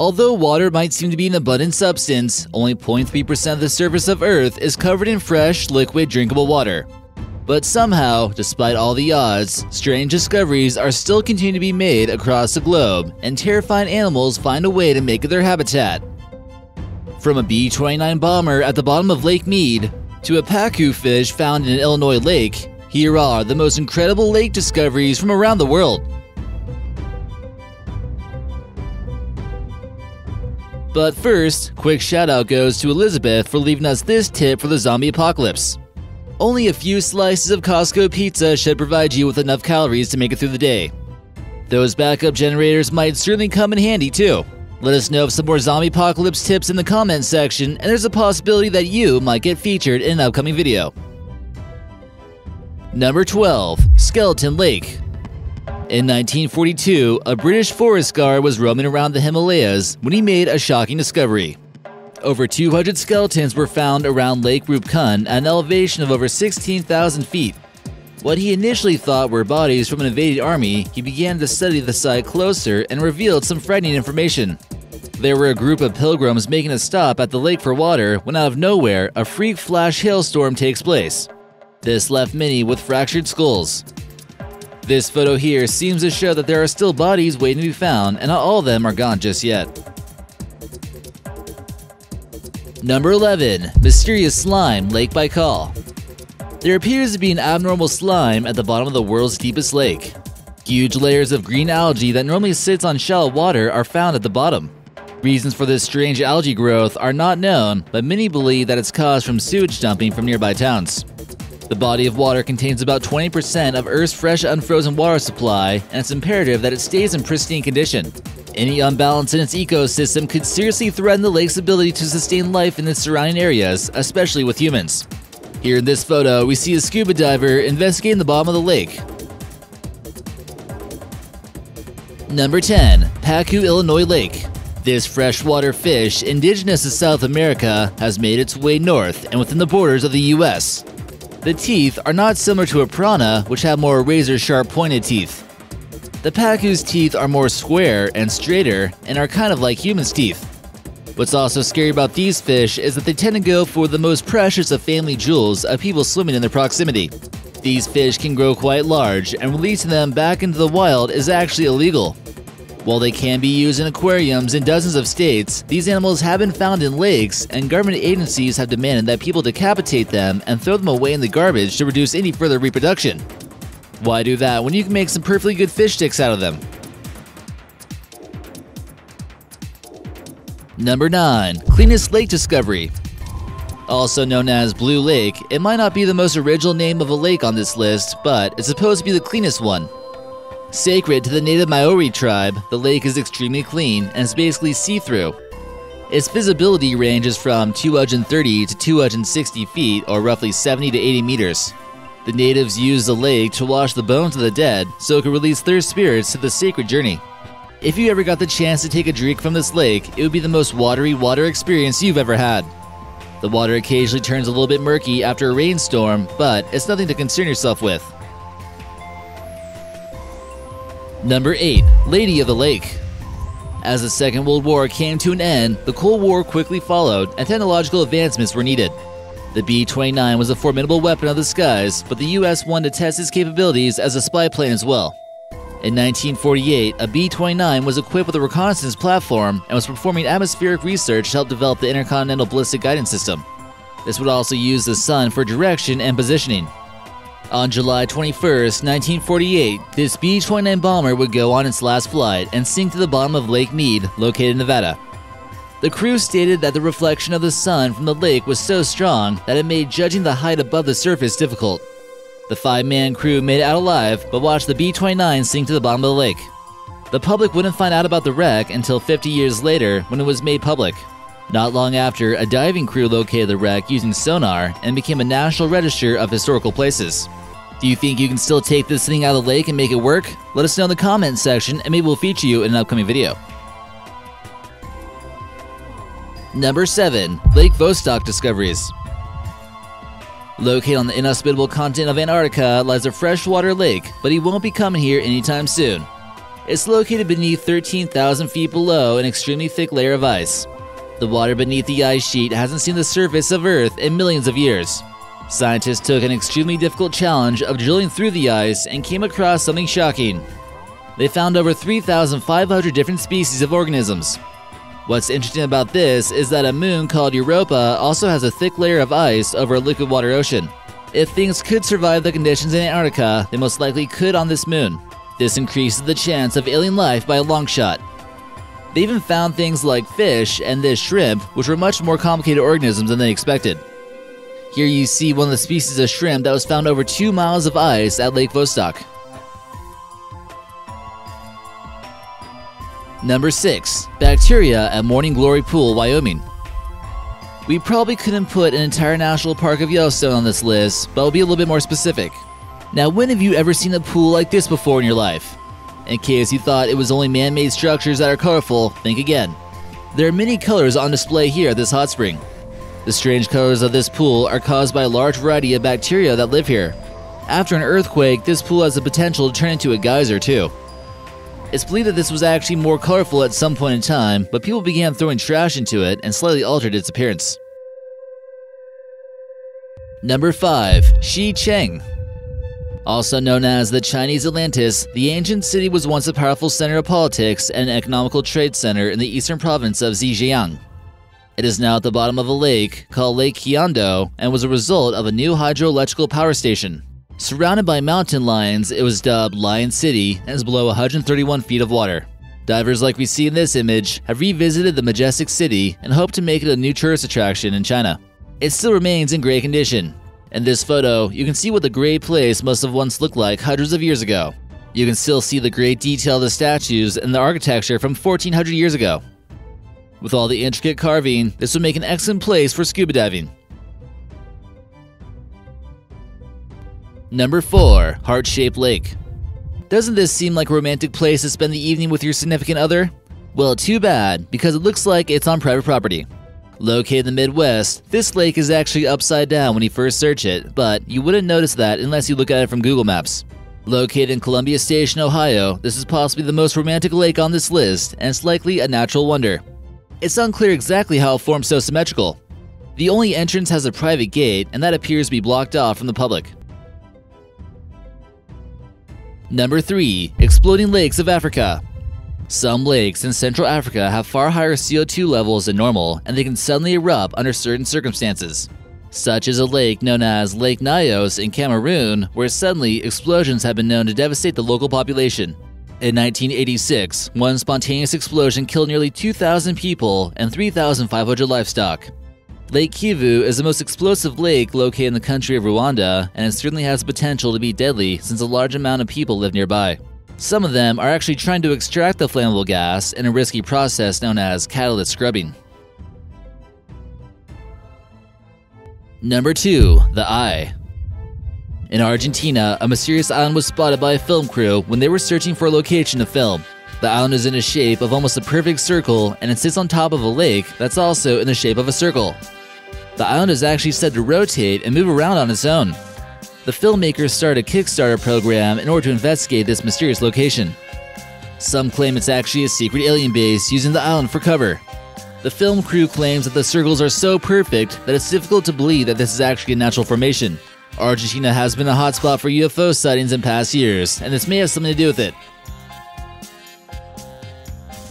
Although water might seem to be an abundant substance, only 0.3% of the surface of Earth is covered in fresh, liquid, drinkable water. But somehow, despite all the odds, strange discoveries are still continuing to be made across the globe, and terrifying animals find a way to make it their habitat. From a B 29 bomber at the bottom of Lake Mead to a pacu fish found in an Illinois lake, here are the most incredible lake discoveries from around the world. But first, quick shout out goes to Elizabeth for leaving us this tip for the zombie apocalypse. Only a few slices of Costco pizza should provide you with enough calories to make it through the day. Those backup generators might certainly come in handy too. Let us know of some more zombie apocalypse tips in the comments section, and there's a possibility that you might get featured in an upcoming video. Number 12 Skeleton Lake. In 1942, a British forest guard was roaming around the Himalayas when he made a shocking discovery. Over 200 skeletons were found around Lake Rupkund at an elevation of over 16,000 feet. What he initially thought were bodies from an invaded army, he began to study the site closer and revealed some frightening information. There were a group of pilgrims making a stop at the lake for water when out of nowhere, a freak flash hailstorm takes place. This left many with fractured skulls. This photo here seems to show that there are still bodies waiting to be found, and not all of them are gone just yet. Number 11 Mysterious Slime, Lake Baikal. There appears to be an abnormal slime at the bottom of the world's deepest lake. Huge layers of green algae that normally sits on shallow water are found at the bottom. Reasons for this strange algae growth are not known, but many believe that it's caused from sewage dumping from nearby towns. The body of water contains about 20% of Earth's fresh unfrozen water supply, and it's imperative that it stays in pristine condition. Any unbalance in its ecosystem could seriously threaten the lake's ability to sustain life in the surrounding areas, especially with humans. Here in this photo, we see a scuba diver investigating the bottom of the lake. Number 10. Pacu, Illinois Lake. This freshwater fish, indigenous to South America, has made its way north and within the borders of the US. The teeth are not similar to a piranha, which have more razor sharp pointed teeth. The pacu's teeth are more square and straighter and are kind of like humans' teeth. What's also scary about these fish is that they tend to go for the most precious of family jewels of people swimming in their proximity. These fish can grow quite large, and releasing them back into the wild is actually illegal. While they can be used in aquariums in dozens of states, these animals have been found in lakes, and government agencies have demanded that people decapitate them and throw them away in the garbage to reduce any further reproduction. Why do that when you can make some perfectly good fish sticks out of them? Number 9. Cleanest Lake Discovery Also known as Blue Lake, it might not be the most original name of a lake on this list, but it's supposed to be the cleanest one. Sacred to the native Maori tribe, the lake is extremely clean and is basically see-through. Its visibility ranges from 230 to 260 feet, or roughly 70 to 80 meters. The natives use the lake to wash the bones of the dead so it could release their spirits to the sacred journey. If you ever got the chance to take a drink from this lake, it would be the most watery water experience you've ever had. The water occasionally turns a little bit murky after a rainstorm, but it's nothing to concern yourself with. Number 8. Lady of the Lake. As the Second World War came to an end, the Cold War quickly followed and technological advancements were needed. The B 29 was a formidable weapon of the skies, but the US wanted to test its capabilities as a spy plane as well. In 1948, a B 29 was equipped with a reconnaissance platform and was performing atmospheric research to help develop the Intercontinental Ballistic Guidance System. This would also use the sun for direction and positioning. On July 21, 1948, this B 29 bomber would go on its last flight and sink to the bottom of Lake Mead, located in Nevada. The crew stated that the reflection of the sun from the lake was so strong that it made judging the height above the surface difficult. The five man crew made it out alive, but watched the B 29 sink to the bottom of the lake. The public wouldn't find out about the wreck until 50 years later when it was made public. Not long after, a diving crew located the wreck using sonar and became a National Register of Historical Places. Do you think you can still take this thing out of the lake and make it work? Let us know in the comments section and maybe we'll feature you in an upcoming video. Number 7. Lake Vostok Discoveries Located on the inhospitable continent of Antarctica lies a freshwater lake, but he won't be coming here anytime soon. It's located beneath 13,000 feet below an extremely thick layer of ice. The water beneath the ice sheet hasn't seen the surface of Earth in millions of years. Scientists took an extremely difficult challenge of drilling through the ice and came across something shocking. They found over 3,500 different species of organisms. What's interesting about this is that a moon called Europa also has a thick layer of ice over a liquid water ocean. If things could survive the conditions in Antarctica, they most likely could on this moon. This increases the chance of alien life by a long shot. They even found things like fish and this shrimp, which were much more complicated organisms than they expected. Here you see one of the species of shrimp that was found over 2 miles of ice at Lake Vostok. Number 6. Bacteria at Morning Glory Pool, Wyoming. We probably couldn't put an entire national park of Yellowstone on this list, but I'll be a little bit more specific. Now, when have you ever seen a pool like this before in your life? In case you thought it was only man made structures that are colorful, think again. There are many colors on display here at this hot spring. The strange colors of this pool are caused by a large variety of bacteria that live here. After an earthquake, this pool has the potential to turn into a geyser, too. It's believed that this was actually more colorful at some point in time, but people began throwing trash into it and slightly altered its appearance. Number 5. Shicheng also known as the Chinese Atlantis, the ancient city was once a powerful center of politics and an economical trade center in the eastern province of Zhejiang. It is now at the bottom of a lake called Lake Qiandao and was a result of a new hydroelectrical power station. Surrounded by mountain lions, it was dubbed Lion City and is below 131 feet of water. Divers like we see in this image have revisited the majestic city and hope to make it a new tourist attraction in China. It still remains in great condition, in this photo, you can see what the great place must have once looked like hundreds of years ago. You can still see the great detail of the statues and the architecture from 1400 years ago. With all the intricate carving, this would make an excellent place for scuba diving. Number 4. Heart-Shaped Lake Doesn't this seem like a romantic place to spend the evening with your significant other? Well, too bad, because it looks like it's on private property. Located in the Midwest, this lake is actually upside down when you first search it, but you wouldn't notice that unless you look at it from Google Maps. Located in Columbia Station, Ohio, this is possibly the most romantic lake on this list, and it's likely a natural wonder. It's unclear exactly how it formed so symmetrical. The only entrance has a private gate, and that appears to be blocked off from the public. Number 3. Exploding Lakes of Africa some lakes in Central Africa have far higher CO2 levels than normal, and they can suddenly erupt under certain circumstances. Such as a lake known as Lake Nyos in Cameroon, where suddenly explosions have been known to devastate the local population. In 1986, one spontaneous explosion killed nearly 2,000 people and 3,500 livestock. Lake Kivu is the most explosive lake located in the country of Rwanda, and it certainly has the potential to be deadly since a large amount of people live nearby. Some of them are actually trying to extract the flammable gas in a risky process known as catalyst scrubbing. Number 2. The Eye In Argentina, a mysterious island was spotted by a film crew when they were searching for a location to film. The island is in a shape of almost a perfect circle and it sits on top of a lake that's also in the shape of a circle. The island is actually said to rotate and move around on its own the filmmakers started a Kickstarter program in order to investigate this mysterious location. Some claim it's actually a secret alien base using the island for cover. The film crew claims that the circles are so perfect that it's difficult to believe that this is actually a natural formation. Argentina has been a hotspot for UFO sightings in past years, and this may have something to do with it.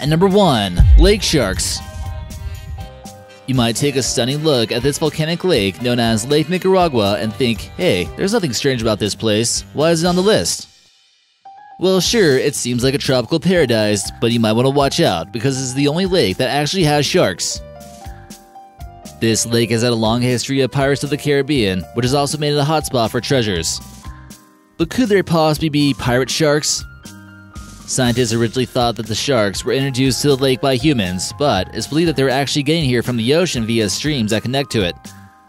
And number 1 Lake Sharks. You might take a stunning look at this volcanic lake known as Lake Nicaragua and think, hey, there's nothing strange about this place. Why is it on the list? Well, sure, it seems like a tropical paradise, but you might want to watch out because it's the only lake that actually has sharks. This lake has had a long history of Pirates of the Caribbean, which has also made it a hotspot for treasures. But could there possibly be pirate sharks? Scientists originally thought that the sharks were introduced to the lake by humans, but it's believed that they're actually getting here from the ocean via streams that connect to it.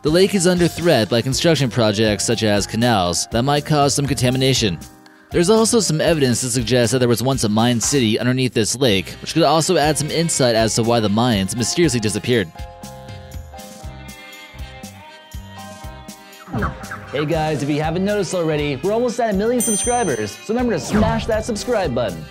The lake is under threat by construction projects such as canals that might cause some contamination. There's also some evidence to suggest that there was once a Mayan city underneath this lake, which could also add some insight as to why the Mayans mysteriously disappeared. Hey guys, if you haven't noticed already, we're almost at a million subscribers, so remember to smash that subscribe button.